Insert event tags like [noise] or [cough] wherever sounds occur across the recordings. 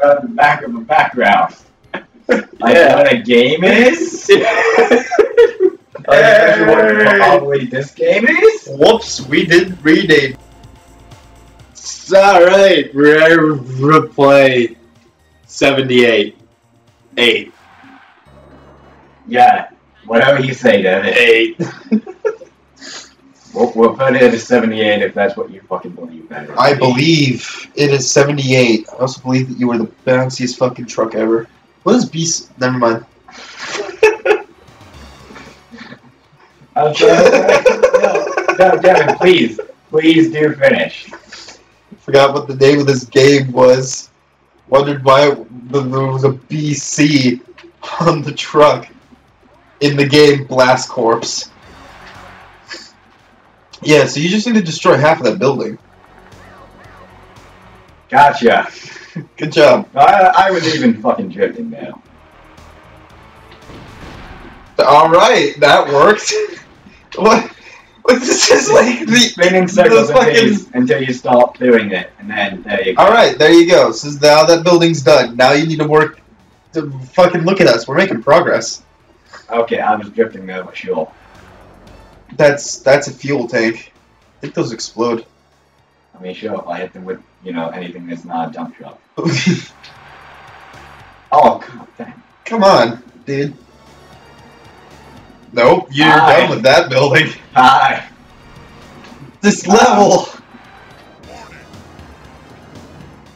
on the back of a background. [laughs] Like Yeah. what a game is? [laughs] like, you wondering what probably this game is? Whoops, we did rename. Alright, Rare Replay 78. 8. Yeah, whatever you say, David. 8. [laughs] We'll, we'll put it at 78 if that's what you fucking believe that is. I believe it is 78. I also believe that you were the bounciest fucking truck ever. What is beast? Never mind. [laughs] Okay, no, no, Devin, please, please do finish. Forgot what the name of this game was. Wondered why there was a BC on the truck in the game Blast Corps. Yeah, so you just need to destroy half of that building. Gotcha. Good job. I, I was even fucking drifting now. All right, that worked. [laughs] what? What this is like the. Spinning circles until, you, fucking- until you stop doing it, and then there you go. All right, there you go. So now that building's done. Now you need to work. To fucking look at us. We're making progress. Okay, I was drifting there, but sure. That's that's a fuel tank. I think those explode. I mean, sure, if I hit them with, you know, anything that's not a dump truck. [laughs] Oh, god damn. Come on, dude. Nope, you're Hi. done with that building. Hi. This Ah. level.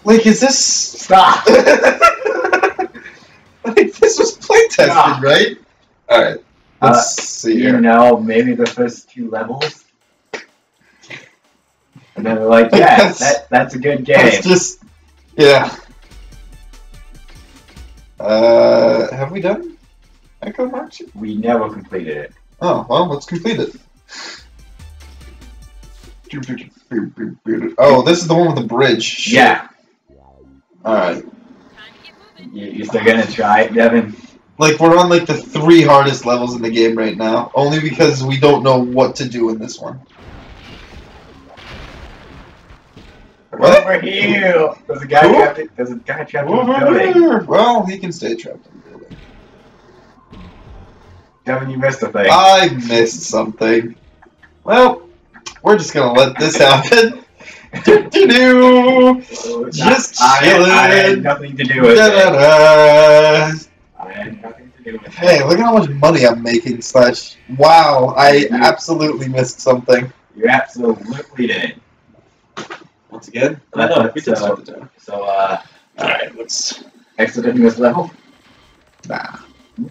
Like, is this? Stop. [laughs] like, this was play tested, Ah. right? All right. Let's Uh, see You know, maybe the first two levels. And then they're like, yeah, [laughs] That's- that, that's a good game. Let's just, yeah. Uh, have we done Echo March? We never completed it. Oh, well, let's complete it. Oh, this is the one with the bridge. Shit. Yeah. Alright. You, you still gonna try it, Devin? Like, we're on, like, the three hardest levels in the game right now. Only because we don't know what to do in this one. What? Over here! There's a guy trapped in, there's a guy trapped in the Over building. there. Well, he can stay trapped in the building. Devin, you missed a thing. I missed something. Well, we're just gonna let this happen. [laughs] Do-do-do. just I, I had nothing to do with it. I had nothing to do with it. Hey, look at how much money I'm making, Slash. Wow, I absolutely missed something. You absolutely did. Once again, I know, we did so, start So, uh, Alright, let's. exiting this level? Nah.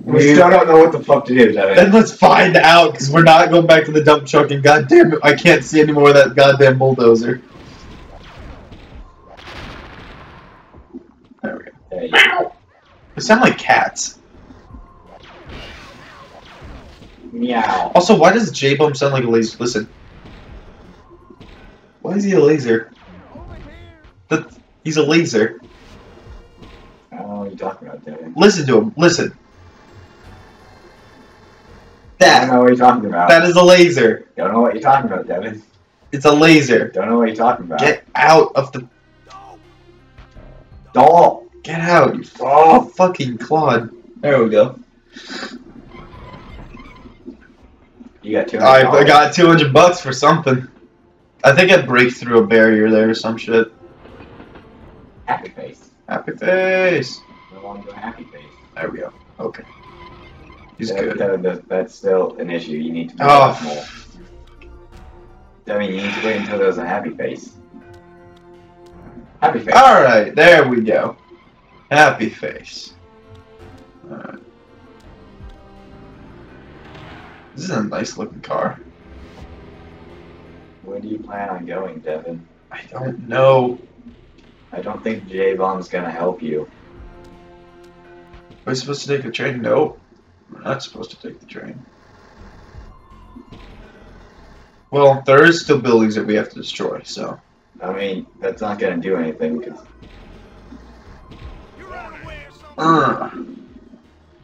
We still don't know what the fuck to do, Devin. Then let's find out, because we're not going back to the dump truck, and goddamn it, I can't see any more of that goddamn bulldozer. There we go. There you go. They sound like cats. Meow. Also, why does J Bomb sound like a laser? Listen. Why is he a laser? That he's a laser. I don't know what you're talking about, Devin. Listen to him. Listen. I don't That know what you're talking about. that is a laser. Don't know what you're talking about, Devin. It's a laser. Don't know what you're talking about. Get out of the. Doll. Get out, you oh, fucking Claude. There we go. You got two. I, got 200 bucks for something. I think I break through a barrier there or some shit. happy face. Happy face. No longer happy face. There we go. Okay. He's That- good. that- that- that's still an issue. You need to be Oh. more. I mean, you need to wait until there's a happy face. Happy face. Alright, there we go. Happy face. Alright. This is a nice looking car. Where do you plan on going, Devin? I don't know. I don't think J Bomb's gonna help you. Are we supposed to take the train? No. We're not supposed to take the train. Well, there is still buildings that we have to destroy, so. I mean, that's not gonna do anything because Uh.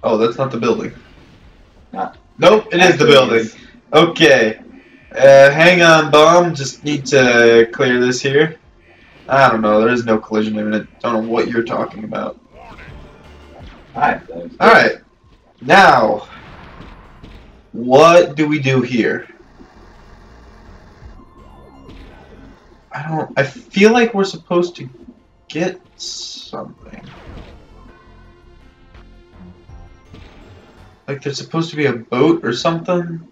Oh, that's not the building. Nope, it is the building. Okay. Uh, hang on, bomb. Just need to clear this here. I don't know. There is no collision imminent. Don't know what you're talking about. Alright, that was good. All right. Now, what do we do here? I don't. I feel like we're supposed to get something. Like there's supposed to be a boat or something.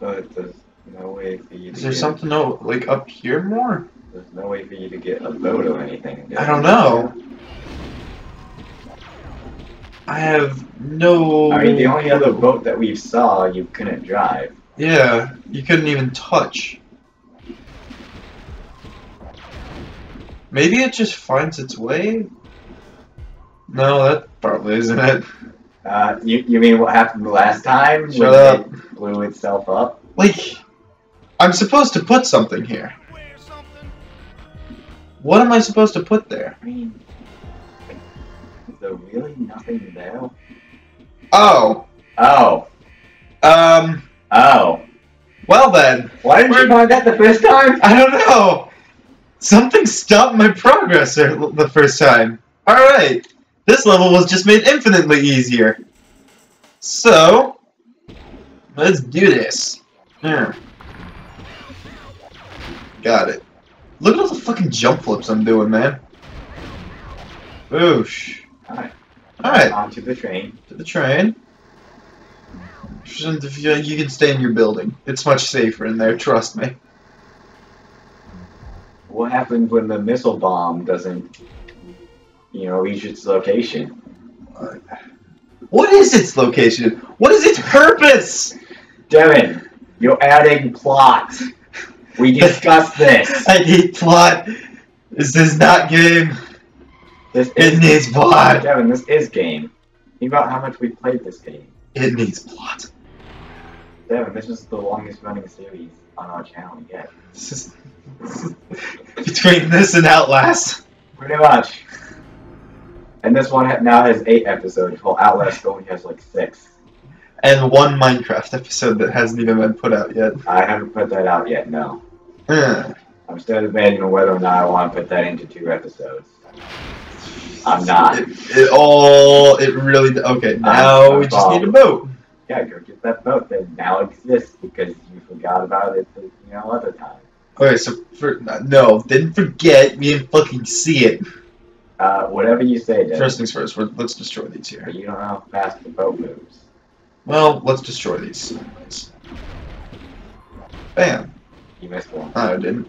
But there's no way for you to Is there get, something no like up here more? There's no way for you to get a boat or anything. I don't know. I have no. I mean, the only other boat that we saw, you couldn't drive. Yeah, you couldn't even touch. Maybe it just finds its way? No, that probably isn't it. Uh, you, you mean what happened last time? Shut when up. It blew itself up? Like, I'm supposed to put something here. What am I supposed to put there? I mean, is there really nothing there? Oh, Oh, um, oh. well then. Why didn't you find that the first time? I don't know. Something stopped my progress there the first time. Alright. This level was just made infinitely easier. So, let's do this. Here. Got it. Look at all the fucking jump flips I'm doing, man. Boosh. Alright. Alright, Onto the train. to the train. You can stay in your building. It's much safer in there, trust me. What happens when the missile bomb doesn't, you know, reach its location? What is its location? What is its purpose? Devin, you're adding plot. We [laughs] discussed this. I need plot. This is not game. This It is needs plot. Devin. This is game. Think about how much we played this game. It needs plot. Devin, this is the longest running series on our channel yet. This is [laughs] between this and Outlast. Pretty much. And this one now has eight episodes, while Outlast only has like six. And one Minecraft episode that hasn't even been put out yet. I haven't put that out yet, no. Uh, I'm still debating on whether or not I want to put that into two episodes. I'm not. It, it all. It really. Okay, now I'm we just need a boat. Yeah, go get that boat that now exists because you forgot about it, you know, other time. Okay, so for no, didn't forget. We didn't fucking see it. Uh, whatever you say, Devin. First things first. We're, let's destroy these here. But you don't know how fast the boat moves. Well, let's destroy these. Bam. You missed one. Oh, I didn't.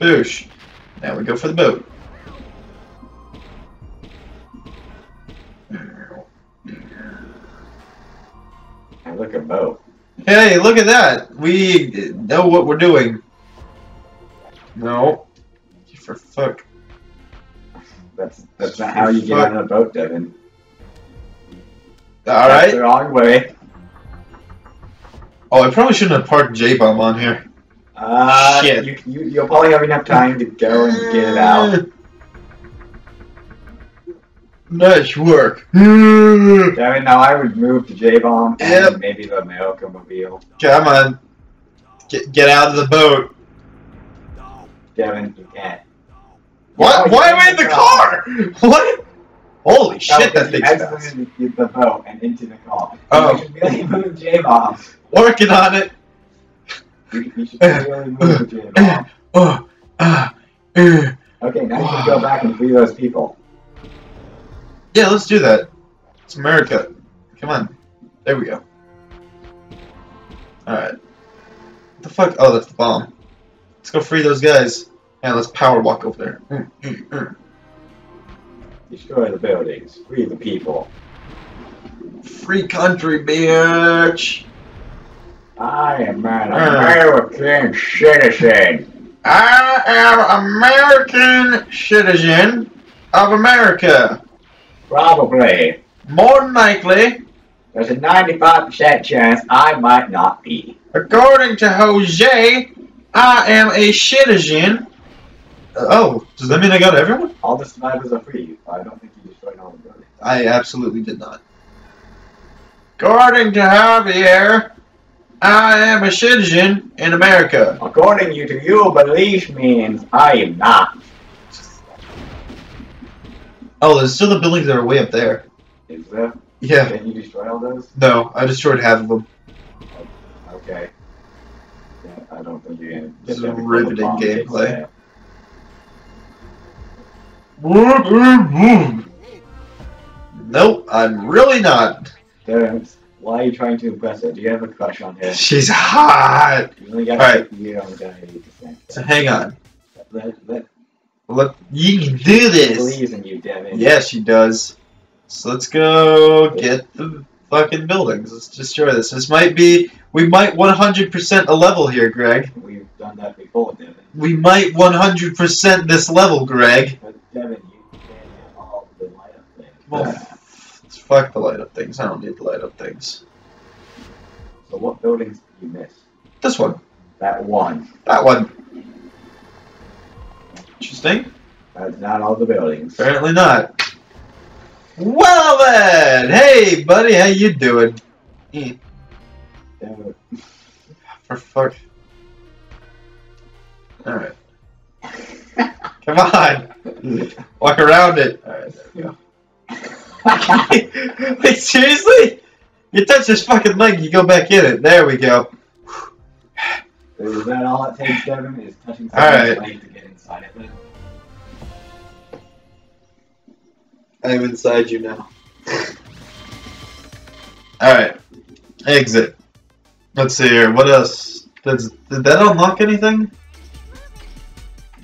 Boosh. Now we go for the boat. And look at boat. Hey, look at that! We know what we're doing. No. For fuck. That's that's not how you get on a boat, Devin. That's Alright. the wrong way. Oh, I probably shouldn't have parked J-Bomb on here. Uh, Shit. You, you, you'll probably have enough time to go and get it out. Nice work. Come [laughs] Devin, now I would move to J-Bomb and Yep. maybe the America Mobile. on. Get, get out of the boat. Devin, you can't. What? No, Why am I in the can't. car? [laughs] What? Holy shit, that thing's fast. exited the, boat and into the car. Oh. You should really move J-Bomb. Working on it. You, you should really move. Oh, [laughs] uh. Okay, now you can go back and free those people. Yeah, let's do that. It's America. Come on. There we go. Alright. What the fuck? Oh, that's the bomb. Let's go free those guys. Yeah, let's power walk over there. Mm, mm, mm. Destroy the buildings. Free the people. Free country, bitch! I am an Uh. American citizen. I am American citizen of America. Probably. More than likely, There's a 95% chance I might not be. according to Jose, I am a citizen. Uh, oh, does that mean I got everyone? All the survivors are free. I don't think you destroyed all the buildings. I absolutely did not. According to Javier, I am a citizen in America. According to you, belief means I am not. Oh, there's still the buildings that are way up there. Is there? Yeah. Can you destroy all those? No, I destroyed half of them. Okay. Yeah, I don't think you're gonna This is riveting gameplay. There. Nope, I'm really not. Terrence, why are you trying to impress her? Do you have a crush on her? She's hot. You only got Alright. you only got eighty percent. So hang on. Let, let, Let you can do this. believes in you, Devin. Yeah, she does. So let's go get the fucking buildings. Let's destroy this. This might be. We might 100% a level here, Greg. We've done that before, Devin. We might 100% this level, Greg. But Devin, you can't all the light up things. Well, let's fuck the light up things. I don't need the light up things. So what buildings did you miss? This one. That one. That one. Interesting. That's not all the buildings. Apparently not. Well then, hey buddy, how you doing? Eh, Devin, For fuck. All right. [laughs] Come on. Walk around it. All right, there we go. [laughs] Wait, seriously? You touch this fucking leg, you go back in it. There we go. Is that all it takes, Devin? Is touching Alright. someone's leg to get inside of it? I'm inside you now. All right. Exit. Let's see here. What else? Does did that unlock anything?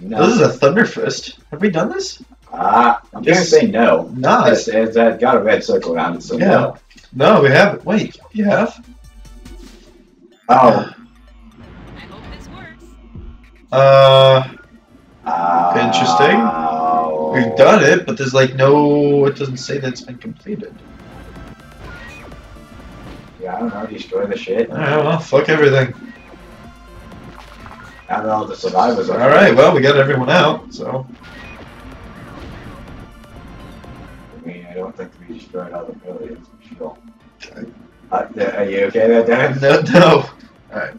No. This is a Thunder Fist. Have we done this? Ah, I'm gonna say no. No. It's, it's uh, got a red circle around it, so Yeah. no. No, we haven't. Wait, you have? Oh. I hope this works. Uh, Uh, Interesting. we've done it, but there's like no. It doesn't say that it's been completed. Yeah, I don't know. Destroy the shit. All right, well, fuck everything. Now that all the survivors are. right, well, we got everyone out, so. I mean, I don't think we destroyed all the buildings. Sure. Okay. Uh, are you okay there, Dan? No, no. All right.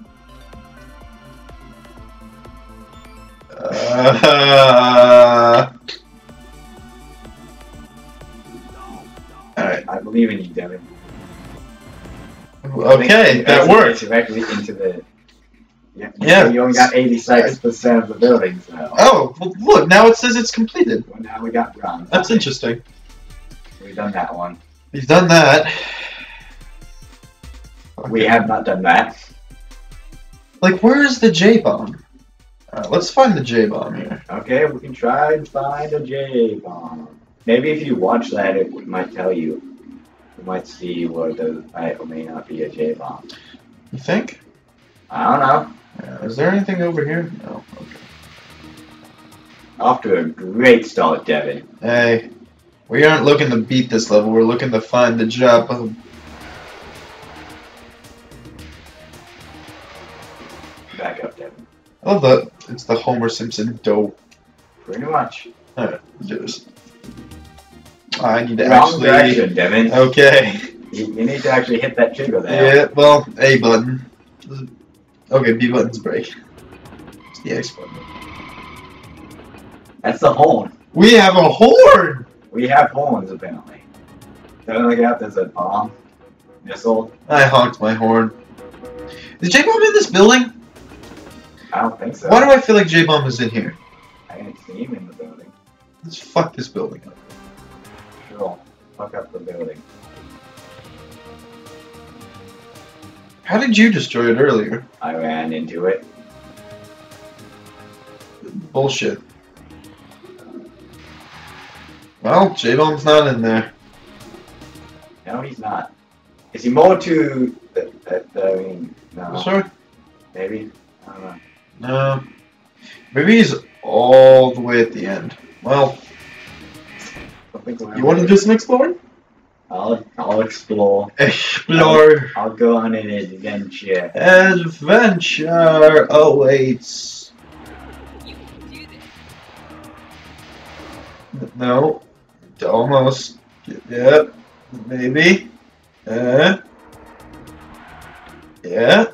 Uh, all right. I believe in you, Devin. Okay, that worked. Directly into the. Yeah. Yeah. You only got 86% of the buildings now. Oh, well, look, now it says it's completed. Well, now we got bronze. That's interesting. We've done that one. We've done that. We have not done that. Like, where is the J bomb? Uh, let's find the J bomb here. Okay, we can try and find a J bomb. Maybe if you watch that, it might tell you. You might see where there might or may not be a J bomb. You think? I don't know. Yeah, is there anything over here? No. Okay. Off to a great start, Devin. Hey, we aren't looking to beat this level. We're looking to find the J bomb. Back up, Devin. I love that. It's the Homer Simpson dope. Pretty much. Alright, do. I need to Wrong actually. direction, Devin. Okay. You, you need to actually hit that trigger there. Yeah, well, A button. Okay, B button's break. It's the X button. That's the horn. We have a horn! We have horns, apparently. Don't look out, there's a bomb. Missile. I honked my horn. Is J Bomb in this building? I don't think so. Why do I feel like J Bomb is in here? I didn't see him in the building. Let's fuck this building up. Sure. Fuck up the building. How did you destroy it earlier? I ran into it. Bullshit. Well, J Bomb's not in there. No, he's not. Is he more to the, the, the I mean, no, Sorry? maybe? I don't know. No. Maybe he's all the way at the end. Well, I think you want to do some exploring? I'll, I'll explore. Explore. I'll go on an adventure. Adventure awaits. You can do this. No. Almost. Yep. Maybe. Uh. Yeah.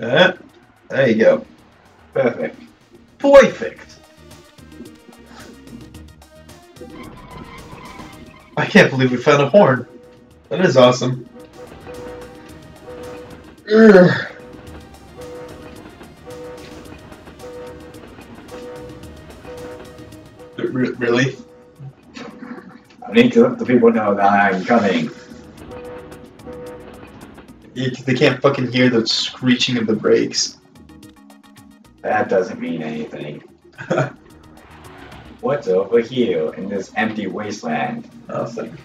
Uh, there you go. Perfect. Perfect. I can't believe we found a horn. That is awesome. [sighs] Ugh. R- really? I need to let the people know that I'm coming. You, they can't fucking hear the screeching of the brakes. That doesn't mean anything. What's over here in this empty wasteland? Nothing.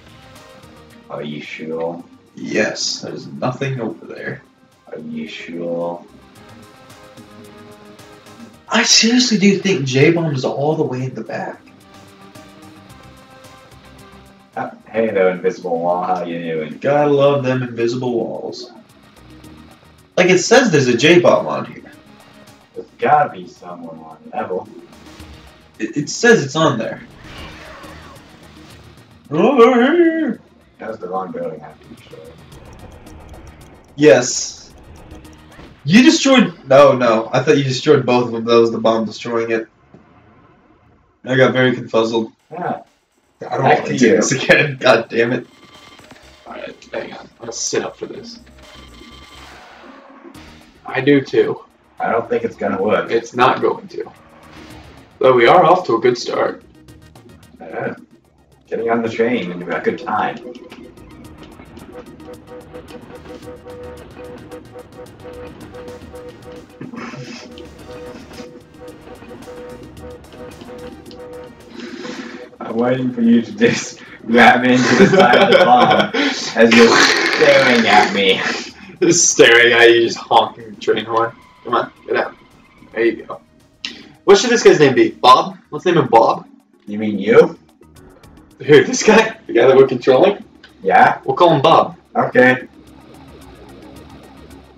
Are you sure? Yes, there's nothing over there. Are you sure? I seriously do think J Bomb is all the way in the back. Uh, hey there, invisible wall. How you doing? Gotta love them invisible walls. Like it says there's a J Bomb on here. There's gotta be someone on level. It, it says it's on there. Over here. That was the wrong building. I'm pretty sure. Yes. You destroyed. No, no. I thought you destroyed both of them. That was the bomb destroying it. I got very confuzzled. Yeah. I don't want to to do this again. [laughs] God damn it. Alright, hang on. I'm gonna sit up for this. I do too. I don't think it's gonna work. It's not going to. Though we are off to a good start. Uh, getting on the train and a good time. I'm waiting for you to just grab me into the side of the bomb as you're staring at me. Just [laughs] staring at you, just honking the train horn. Come on, get out. There you go. What should this guy's name be? Bob? Let's name him Bob. You mean you? Who, this guy? The guy that we're controlling? Yeah? We'll call him Bob. Okay.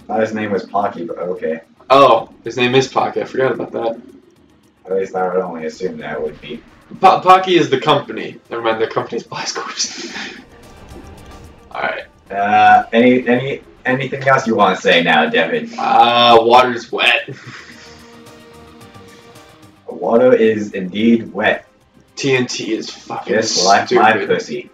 Thought his name was Pocky, but okay. Oh, his name is Pocky. I forgot about that. At least I would only assume that would be. Po- Pocky is the company. Never mind, the company's [laughs] Blast Corps. [laughs] Alright. Uh, any, any, anything else you want to say now, Devin? Uh, water's wet. [laughs] Water is indeed wet, TNT is fucking just like my pussy.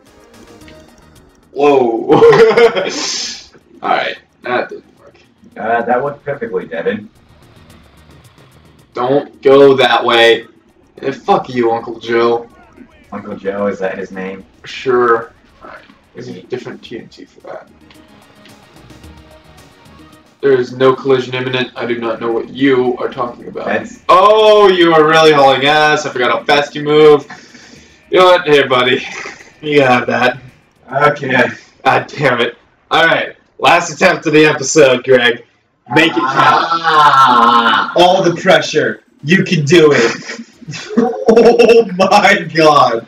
Whoa. [laughs] Alright, that didn't work. Uh, that worked perfectly, Devin. Don't go that way. Eh, fuck you, Uncle Joe. Uncle Joe, is that his name? Sure. Alright, there's a different TNT for that. There is no collision imminent. I do not know what you are talking about. That's Oh, you are really hauling ass. I forgot how fast you move. You know what? Here, buddy. You have that. okay. God damn it. Alright. Last attempt of the episode, Greg. Make it count. Ah, All the pressure. You can do it. [laughs] oh my god.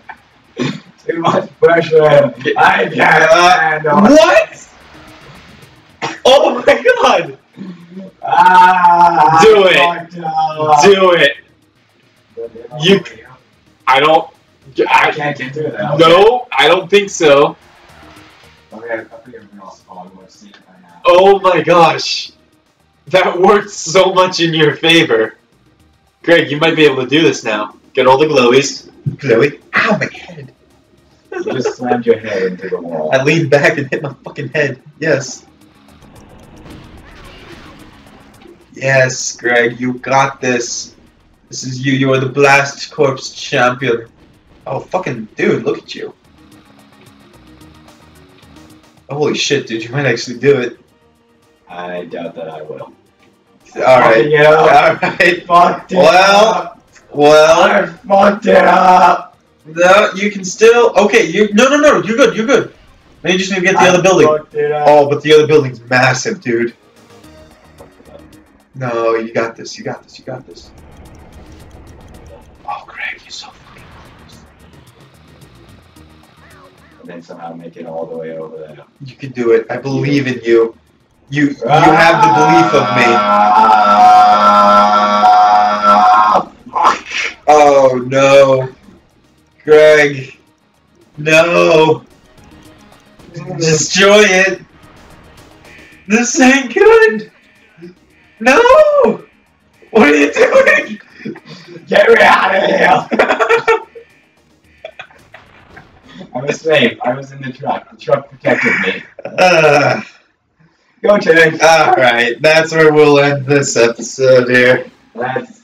too much pressure. I can't handle it. What? Oh my god. Ah, Do I it. Do it. You- I don't. I I, can't get through that. no, I don't think so. Okay, I think everything else is falling. We'll see it by now. Oh my gosh. That worked so much in your favor. Greg, you might be able to do this now. Get all the glowies. Chloe. Ow, my head. You just slammed your head into the wall. I leaned back and hit my fucking head. Yes. Yes, Greg, you got this. This is you. You are the Blast Corps champion. Oh, fucking dude, look at you. Holy shit, dude, you might actually do it. I doubt that I will. Alright. Alright. Fucked it Well, up. Well, I fucked it up. no, you can still. Okay, you. No, no, no, you're good, you're good. Now you just need to get the I other building. fucked it up. Oh, but the other building's massive, dude. No, you got this, you got this, you got this. Oh, Greg, you're so fucking close. And then somehow make it all the way over there. You can do it. I believe in you. You you have the belief of me. Ah, fuck. Oh no. Greg. No. Destroy it. This ain't good. No! What are you doing? Get me out of here! I was safe. I was in the truck. The truck protected me. Uh, Go, Chang. Alright, that's where we'll end this episode here. Let's